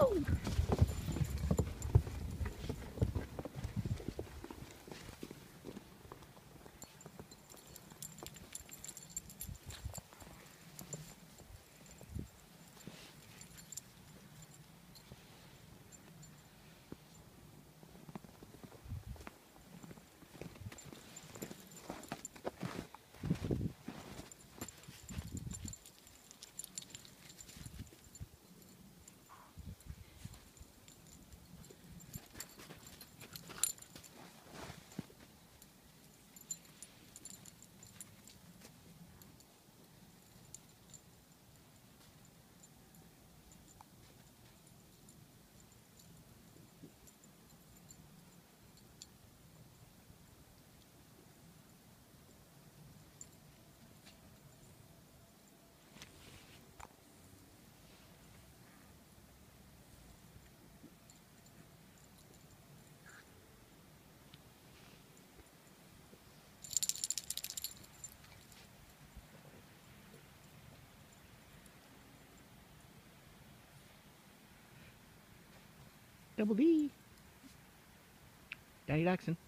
Woo! Double D. Daddy Dachshund.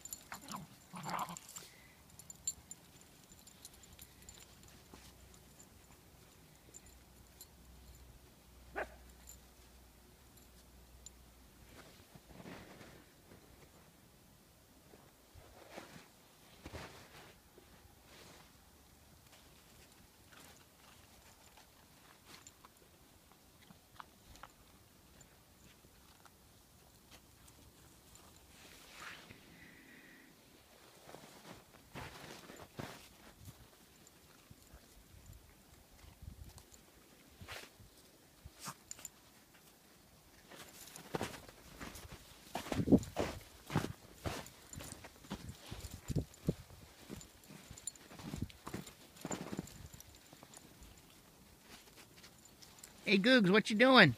Hey Googs, what you doing?